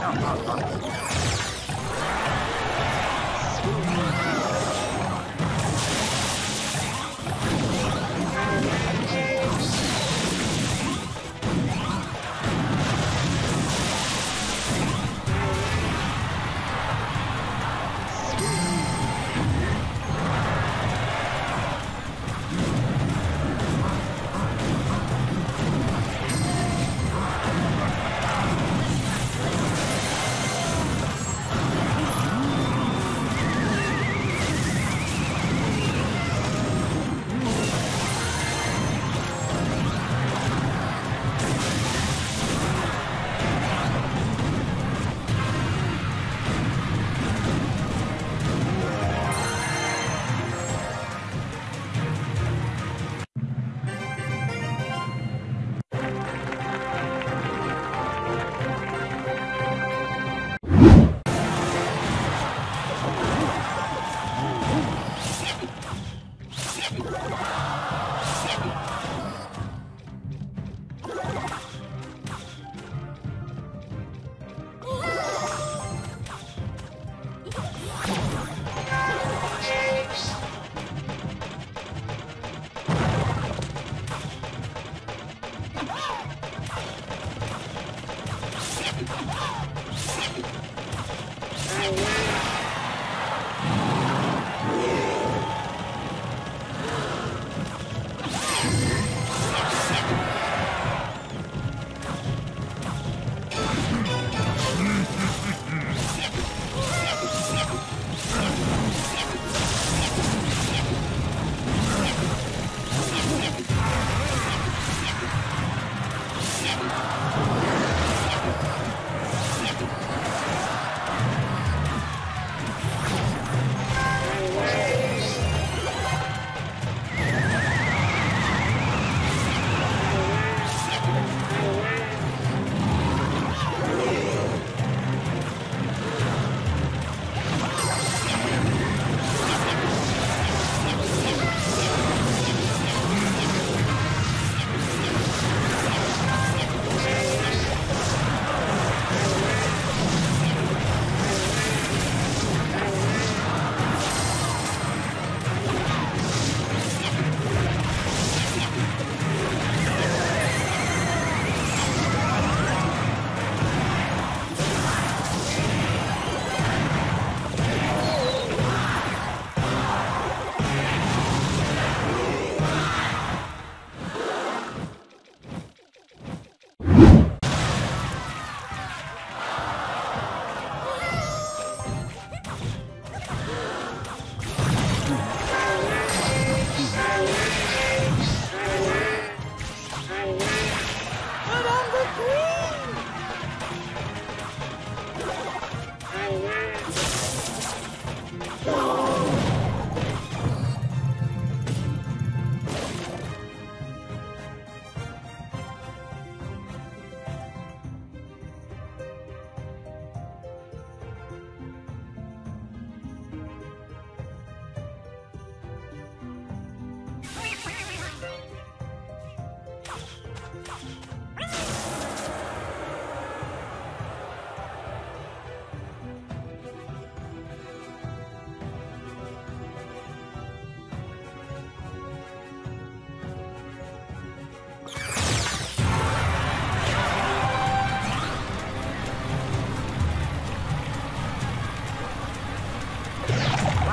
ハハハハ。Oh, I love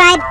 subscribe.